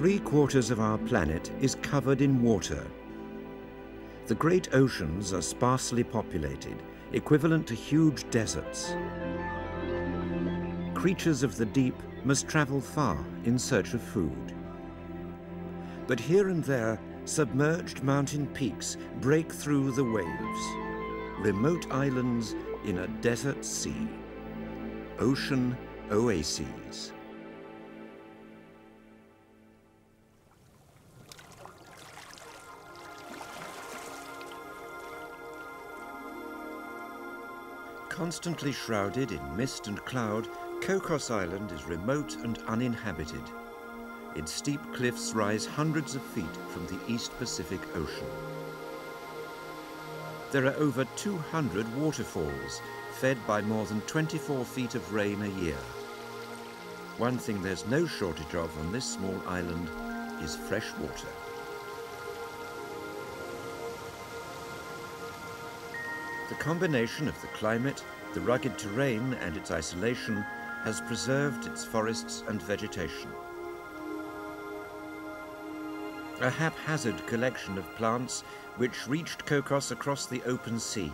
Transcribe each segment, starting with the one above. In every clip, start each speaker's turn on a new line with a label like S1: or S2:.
S1: Three quarters of our planet is covered in water. The great oceans are sparsely populated, equivalent to huge deserts. Creatures of the deep must travel far in search of food. But here and there, submerged mountain peaks break through the waves. Remote islands in a desert sea. Ocean oases. Constantly shrouded in mist and cloud, Cocos Island is remote and uninhabited. Its steep cliffs rise hundreds of feet from the East Pacific Ocean. There are over 200 waterfalls, fed by more than 24 feet of rain a year. One thing there's no shortage of on this small island is fresh water. The combination of the climate, the rugged terrain and its isolation has preserved its forests and vegetation. A haphazard collection of plants which reached Cocos across the open sea,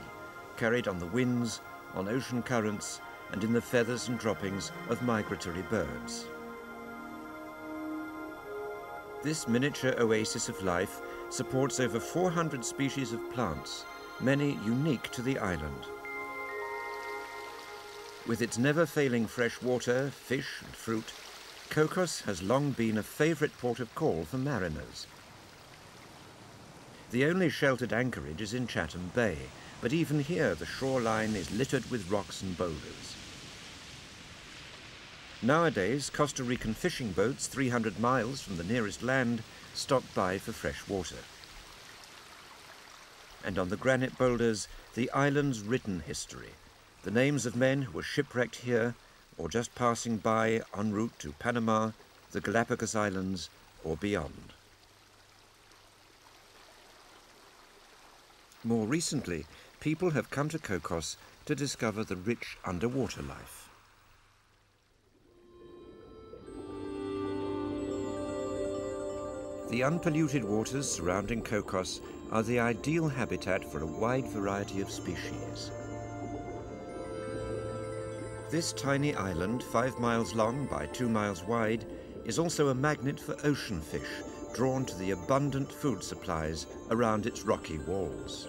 S1: carried on the winds, on ocean currents, and in the feathers and droppings of migratory birds. This miniature oasis of life supports over 400 species of plants, many unique to the island. With its never-failing fresh water, fish and fruit, Cocos has long been a favourite port of call for mariners. The only sheltered anchorage is in Chatham Bay, but even here the shoreline is littered with rocks and boulders. Nowadays, Costa Rican fishing boats 300 miles from the nearest land stop by for fresh water and on the granite boulders the island's written history, the names of men who were shipwrecked here or just passing by en route to Panama, the Galapagos Islands, or beyond. More recently, people have come to Cocos to discover the rich underwater life. The unpolluted waters surrounding Cocos are the ideal habitat for a wide variety of species. This tiny island, five miles long by two miles wide, is also a magnet for ocean fish, drawn to the abundant food supplies around its rocky walls.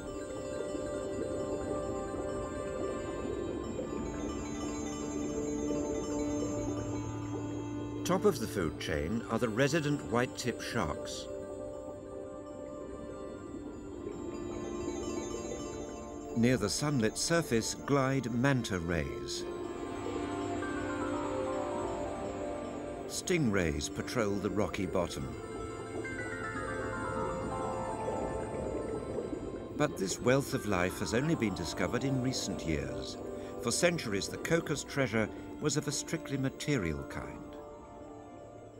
S1: Top of the food chain are the resident white-tip sharks. Near the sunlit surface glide manta rays. Stingrays patrol the rocky bottom. But this wealth of life has only been discovered in recent years. For centuries, the Cocos treasure was of a strictly material kind.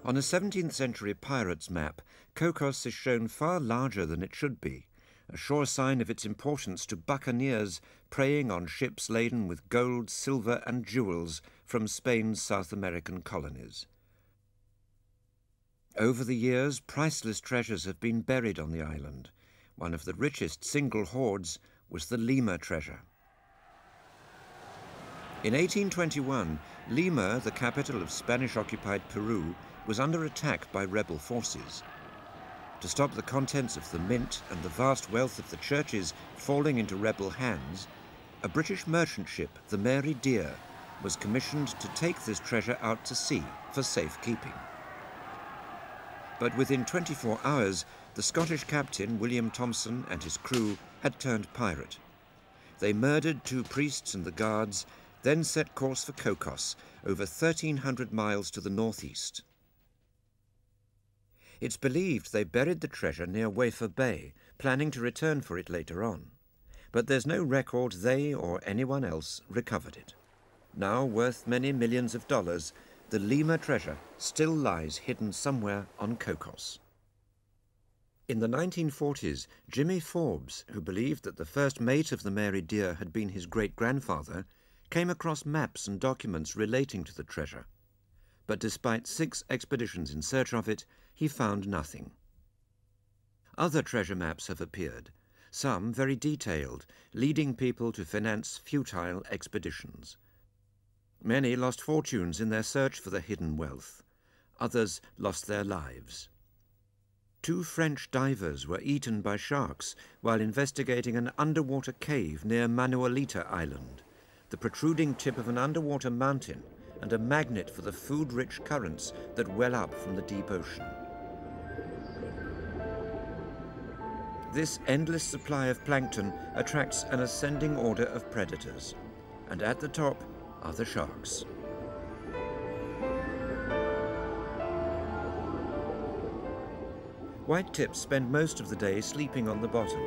S1: On a 17th century pirate's map, Cocos is shown far larger than it should be, a sure sign of its importance to buccaneers preying on ships laden with gold, silver, and jewels from Spain's South American colonies. Over the years, priceless treasures have been buried on the island. One of the richest single hoards was the Lima treasure. In 1821, Lima, the capital of Spanish-occupied Peru, was under attack by rebel forces to stop the contents of the mint and the vast wealth of the churches falling into rebel hands, a British merchant ship, the Mary Dear, was commissioned to take this treasure out to sea for safekeeping. But within 24 hours, the Scottish captain, William Thompson, and his crew had turned pirate. They murdered two priests and the guards, then set course for Cocos, over 1,300 miles to the northeast. It's believed they buried the treasure near Wafer Bay, planning to return for it later on. But there's no record they or anyone else recovered it. Now worth many millions of dollars, the Lima treasure still lies hidden somewhere on Cocos. In the 1940s, Jimmy Forbes, who believed that the first mate of the Mary Dear had been his great-grandfather, came across maps and documents relating to the treasure. But despite six expeditions in search of it, he found nothing. Other treasure maps have appeared, some very detailed, leading people to finance futile expeditions. Many lost fortunes in their search for the hidden wealth. Others lost their lives. Two French divers were eaten by sharks while investigating an underwater cave near Manuelita Island, the protruding tip of an underwater mountain and a magnet for the food-rich currents that well up from the deep ocean. This endless supply of plankton attracts an ascending order of predators, and at the top are the sharks. White tips spend most of the day sleeping on the bottom.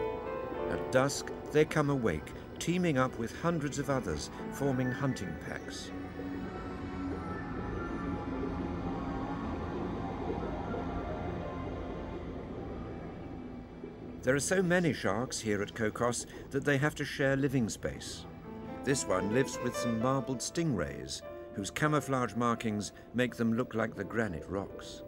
S1: At dusk, they come awake, teaming up with hundreds of others, forming hunting packs. There are so many sharks here at Cocos that they have to share living space. This one lives with some marbled stingrays, whose camouflage markings make them look like the granite rocks.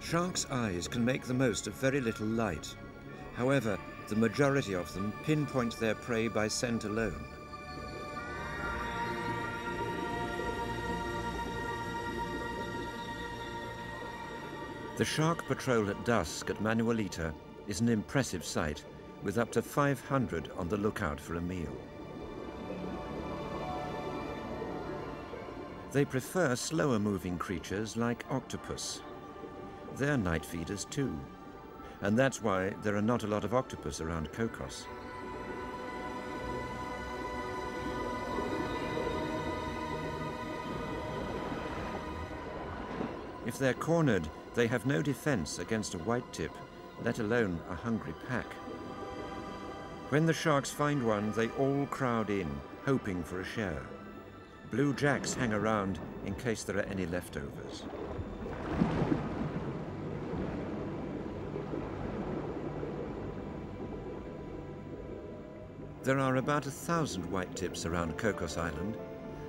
S1: Sharks' eyes can make the most of very little light. However, the majority of them pinpoint their prey by scent alone. The shark patrol at dusk at Manuelita is an impressive sight, with up to 500 on the lookout for a meal. They prefer slower moving creatures like octopus, they're night feeders too. And that's why there are not a lot of octopus around Cocos. If they're cornered, they have no defense against a white tip, let alone a hungry pack. When the sharks find one, they all crowd in, hoping for a share. Blue jacks hang around in case there are any leftovers. There are about a thousand white tips around Cocos Island,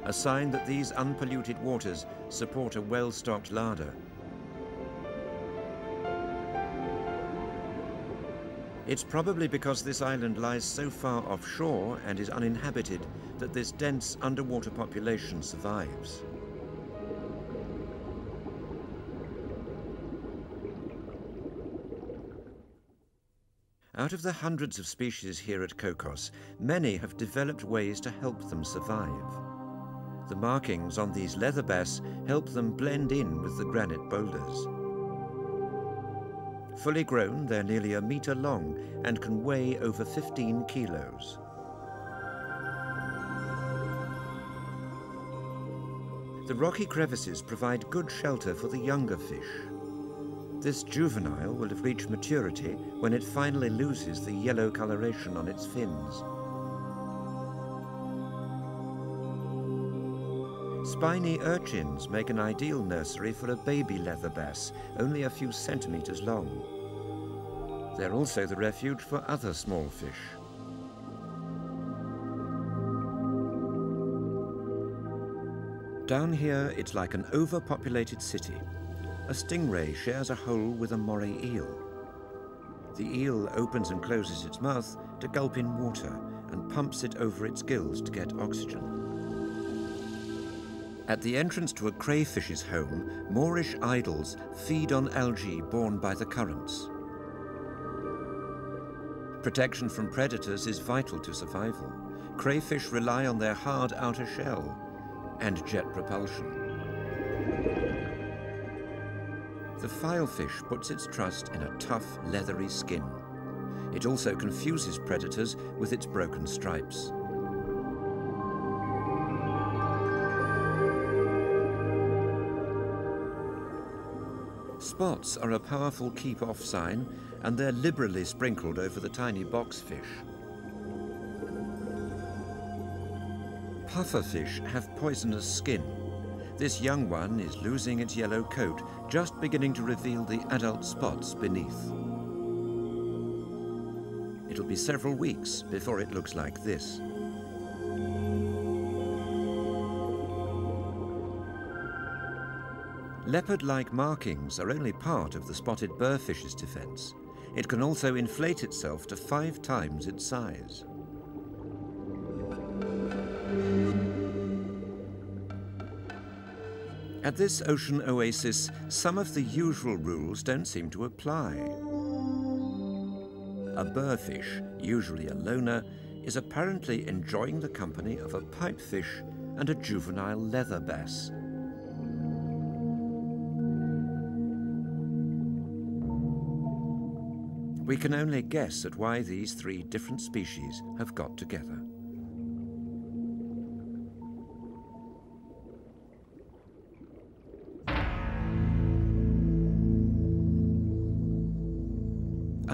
S1: a sign that these unpolluted waters support a well-stocked larder. It's probably because this island lies so far offshore and is uninhabited that this dense underwater population survives. Out of the hundreds of species here at Cocos, many have developed ways to help them survive. The markings on these leather bass help them blend in with the granite boulders. Fully grown, they're nearly a metre long and can weigh over 15 kilos. The rocky crevices provide good shelter for the younger fish. This juvenile will have reached maturity when it finally loses the yellow coloration on its fins. Spiny urchins make an ideal nursery for a baby leather bass, only a few centimetres long. They're also the refuge for other small fish. Down here, it's like an overpopulated city a stingray shares a hole with a moray eel. The eel opens and closes its mouth to gulp in water and pumps it over its gills to get oxygen. At the entrance to a crayfish's home, Moorish idols feed on algae borne by the currents. Protection from predators is vital to survival. Crayfish rely on their hard outer shell and jet propulsion. Filefish puts its trust in a tough, leathery skin. It also confuses predators with its broken stripes. Spots are a powerful keep-off sign, and they're liberally sprinkled over the tiny boxfish. Pufferfish have poisonous skin, This young one is losing its yellow coat, just beginning to reveal the adult spots beneath. It'll be several weeks before it looks like this. Leopard-like markings are only part of the spotted burrfish's defense. It can also inflate itself to five times its size. At this ocean oasis, some of the usual rules don't seem to apply. A burrfish, usually a loner, is apparently enjoying the company of a pipefish and a juvenile leather bass. We can only guess at why these three different species have got together.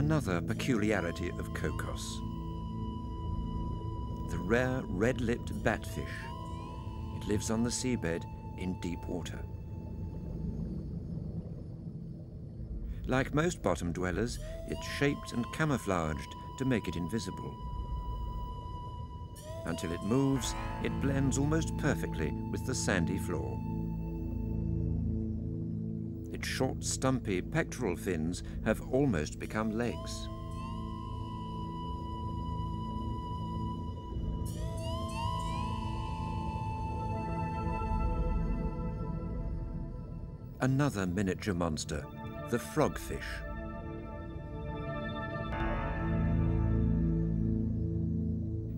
S1: Another peculiarity of Cocos. The rare red-lipped batfish. It lives on the seabed in deep water. Like most bottom dwellers, it's shaped and camouflaged to make it invisible. Until it moves, it blends almost perfectly with the sandy floor. Short, stumpy pectoral fins have almost become legs. Another miniature monster, the frogfish.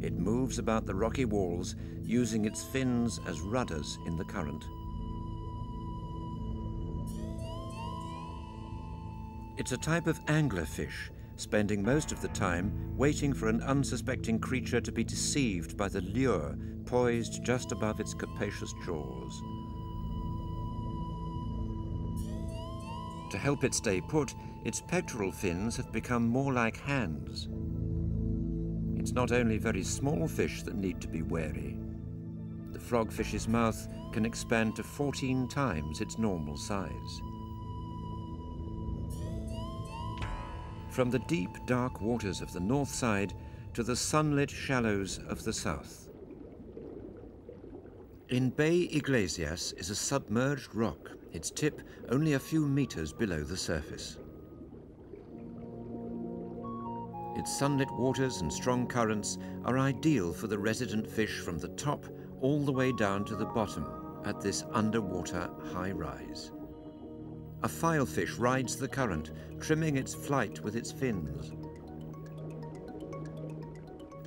S1: It moves about the rocky walls using its fins as rudders in the current. It's a type of anglerfish, spending most of the time waiting for an unsuspecting creature to be deceived by the lure poised just above its capacious jaws. To help it stay put, its pectoral fins have become more like hands. It's not only very small fish that need to be wary. The frogfish's mouth can expand to 14 times its normal size. From the deep, dark waters of the north side to the sunlit shallows of the south. In Bay Iglesias is a submerged rock its tip only a few meters below the surface. Its sunlit waters and strong currents are ideal for the resident fish from the top all the way down to the bottom at this underwater high rise. A filefish rides the current, trimming its flight with its fins.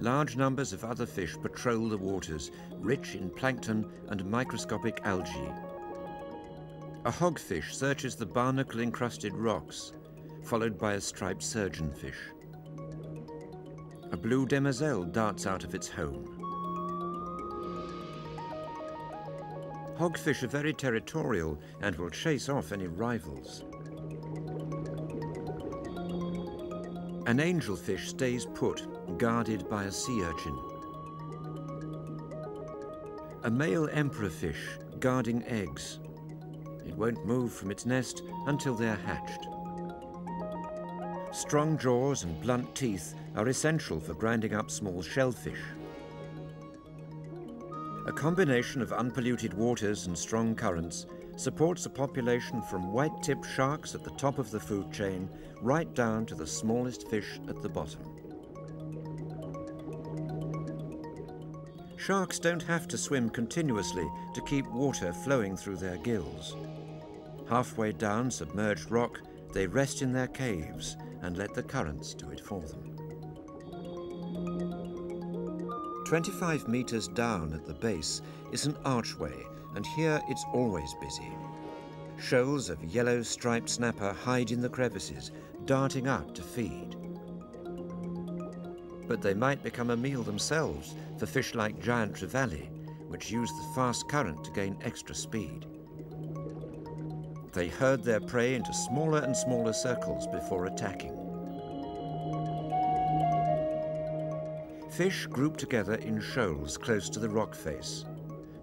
S1: Large numbers of other fish patrol the waters, rich in plankton and microscopic algae. A hogfish searches the barnacle-encrusted rocks, followed by a striped surgeonfish. A blue demoiselle darts out of its home. Hogfish are very territorial and will chase off any rivals. An angelfish stays put, guarded by a sea urchin. A male emperor fish guarding eggs it won't move from its nest until they are hatched. Strong jaws and blunt teeth are essential for grinding up small shellfish. A combination of unpolluted waters and strong currents supports a population from white-tipped sharks at the top of the food chain right down to the smallest fish at the bottom. Sharks don't have to swim continuously to keep water flowing through their gills. Halfway down submerged rock, they rest in their caves and let the currents do it for them. 25 meters down at the base is an archway, and here it's always busy. Shoals of yellow striped snapper hide in the crevices, darting out to feed. But they might become a meal themselves for fish like giant trevally, which use the fast current to gain extra speed. They herd their prey into smaller and smaller circles before attacking. Fish group together in shoals close to the rock face.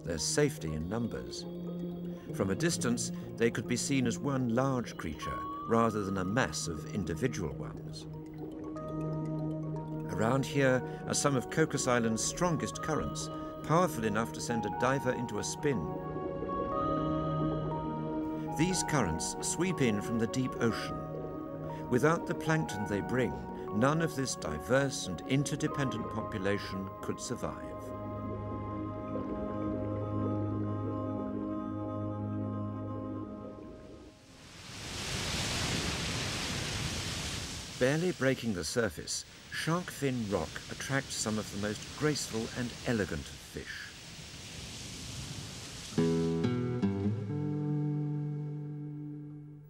S1: There's safety in numbers. From a distance, they could be seen as one large creature rather than a mass of individual ones. Around here are some of Cocos Island's strongest currents, powerful enough to send a diver into a spin. These currents sweep in from the deep ocean. Without the plankton they bring, none of this diverse and interdependent population could survive. Barely breaking the surface, shark fin rock attracts some of the most graceful and elegant fish.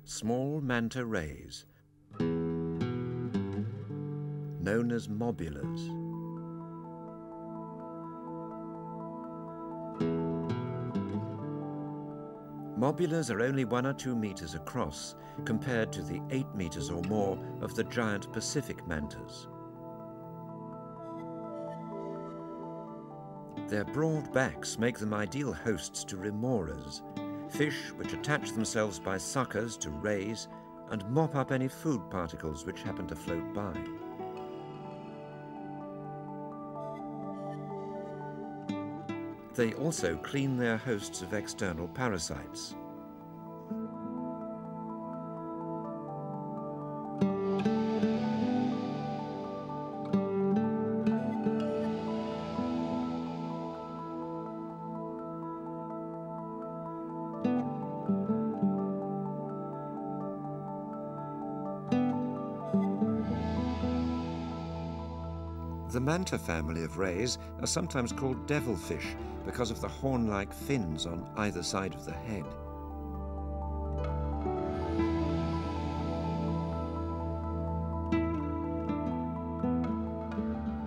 S1: Small manta rays, known as mobulas. Mobulas are only one or two meters across compared to the eight meters or more of the giant Pacific mantas. Their broad backs make them ideal hosts to remoras, fish which attach themselves by suckers to rays and mop up any food particles which happen to float by. They also clean their hosts of external parasites. The manta family of rays are sometimes called devilfish because of the horn-like fins on either side of the head.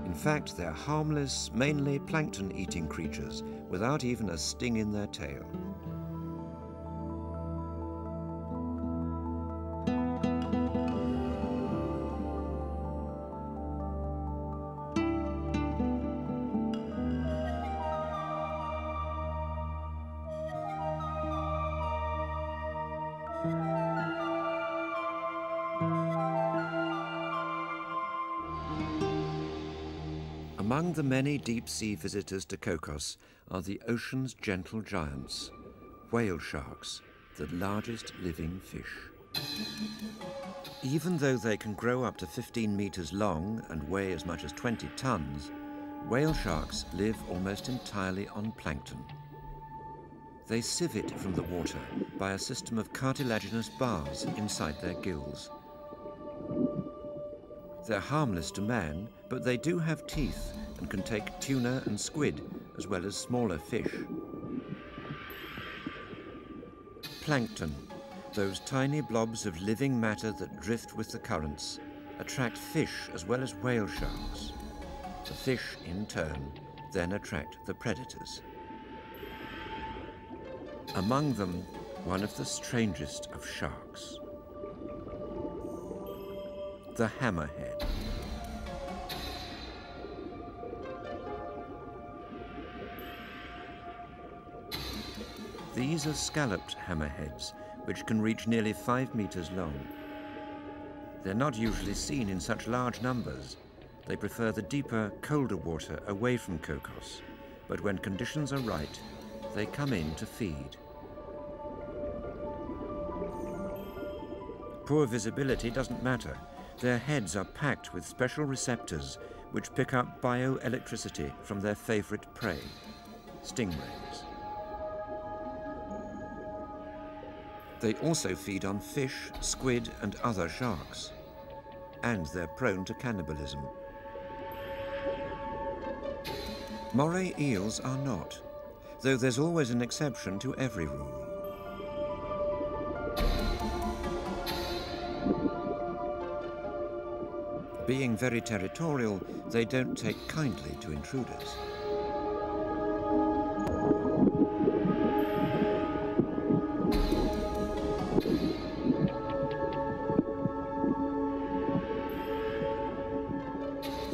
S1: In fact, they're harmless, mainly plankton-eating creatures without even a sting in their tail. Among the many deep-sea visitors to Cocos are the ocean's gentle giants, whale sharks, the largest living fish. Even though they can grow up to 15 meters long and weigh as much as 20 tons, whale sharks live almost entirely on plankton. They sieve it from the water by a system of cartilaginous bars inside their gills. They're harmless to man, but they do have teeth and can take tuna and squid, as well as smaller fish. Plankton, those tiny blobs of living matter that drift with the currents, attract fish as well as whale sharks. The fish, in turn, then attract the predators. Among them, one of the strangest of sharks the hammerhead. These are scalloped hammerheads, which can reach nearly five meters long. They're not usually seen in such large numbers. They prefer the deeper, colder water away from Cocos, but when conditions are right, they come in to feed. Poor visibility doesn't matter. Their heads are packed with special receptors which pick up bioelectricity from their favorite prey, stingrays. They also feed on fish, squid and other sharks. And they're prone to cannibalism. Moray eels are not, though there's always an exception to every rule. Being very territorial, they don't take kindly to intruders.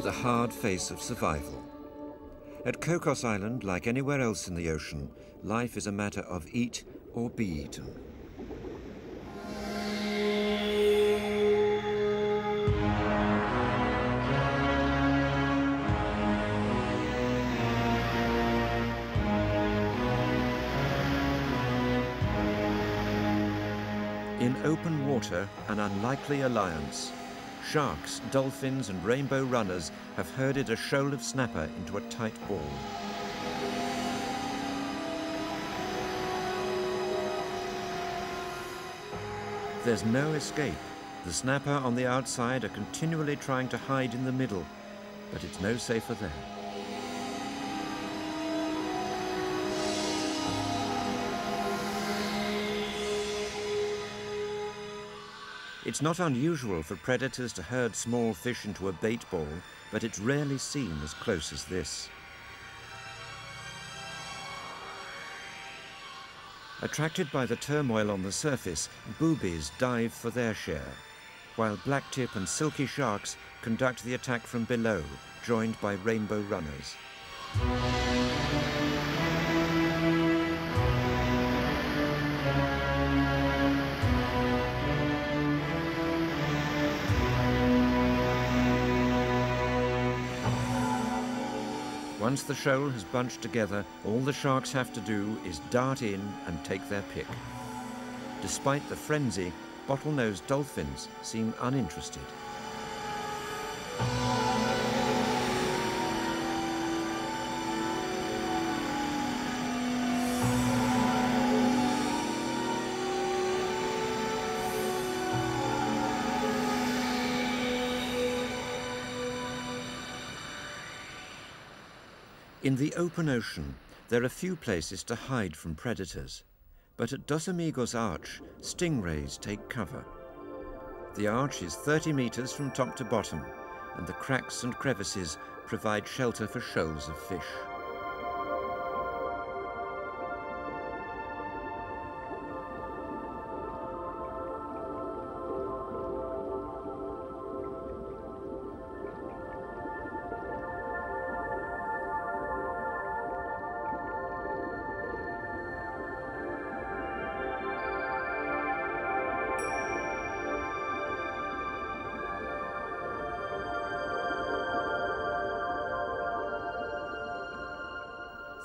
S1: The hard face of survival. At Cocos Island, like anywhere else in the ocean, life is a matter of eat or be eaten. In open water, an unlikely alliance. Sharks, dolphins and rainbow runners have herded a shoal of snapper into a tight ball. There's no escape. The snapper on the outside are continually trying to hide in the middle, but it's no safer there. It's not unusual for predators to herd small fish into a bait ball, but it's rarely seen as close as this. Attracted by the turmoil on the surface, boobies dive for their share, while blacktip and silky sharks conduct the attack from below, joined by rainbow runners. Once the shoal has bunched together, all the sharks have to do is dart in and take their pick. Despite the frenzy, bottlenose dolphins seem uninterested. In the open ocean, there are few places to hide from predators. But at Dos Amigos Arch, stingrays take cover. The arch is 30 meters from top to bottom, and the cracks and crevices provide shelter for shoals of fish.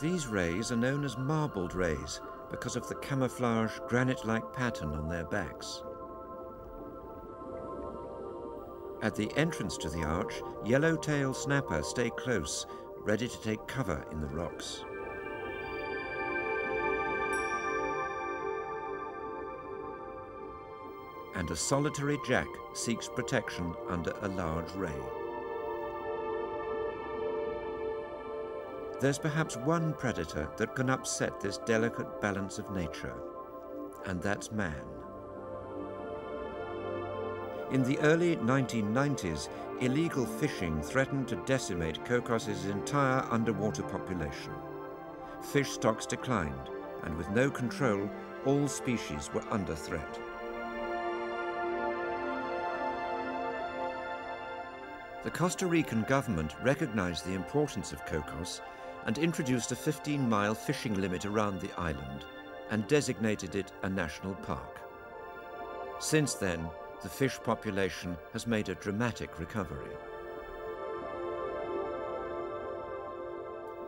S1: These rays are known as marbled rays because of the camouflage granite-like pattern on their backs. At the entrance to the arch, yellowtail snapper stay close, ready to take cover in the rocks. And a solitary jack seeks protection under a large ray. There's perhaps one predator that can upset this delicate balance of nature, and that's man. In the early 1990s, illegal fishing threatened to decimate Cocos's entire underwater population. Fish stocks declined, and with no control, all species were under threat. The Costa Rican government recognized the importance of Cocos and introduced a 15-mile fishing limit around the island and designated it a national park. Since then, the fish population has made a dramatic recovery.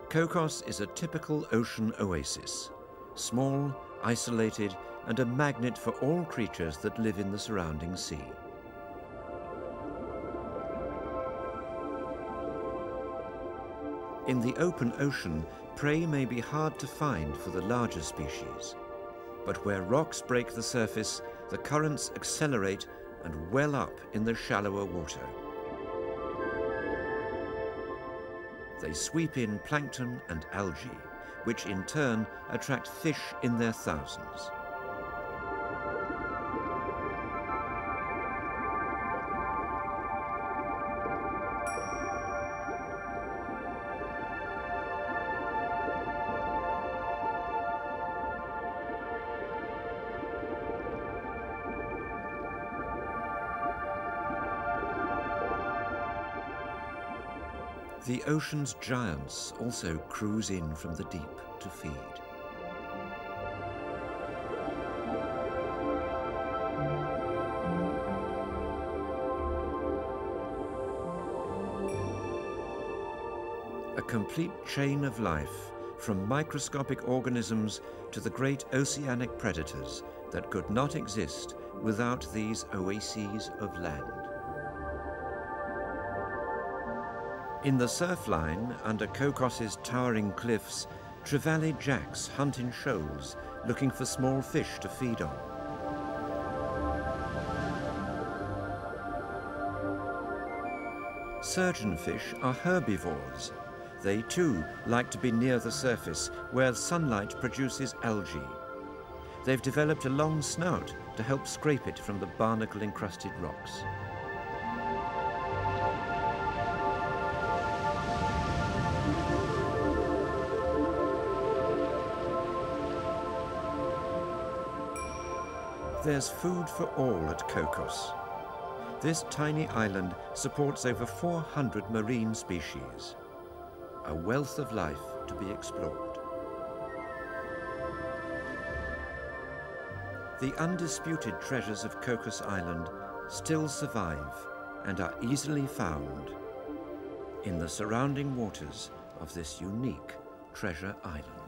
S1: Cocos is a typical ocean oasis, small, isolated, and a magnet for all creatures that live in the surrounding sea. In the open ocean, prey may be hard to find for the larger species. But where rocks break the surface, the currents accelerate and well up in the shallower water. They sweep in plankton and algae, which in turn attract fish in their thousands. ocean's giants also cruise in from the deep to feed. A complete chain of life from microscopic organisms to the great oceanic predators that could not exist without these oases of land. In the surf line, under Cocos's towering cliffs, trevally jacks hunt in shoals, looking for small fish to feed on. Surgeonfish are herbivores. They too like to be near the surface where sunlight produces algae. They've developed a long snout to help scrape it from the barnacle-encrusted rocks. There's food for all at Cocos. This tiny island supports over 400 marine species. A wealth of life to be explored. The undisputed treasures of Cocos Island still survive and are easily found in the surrounding waters of this unique treasure island.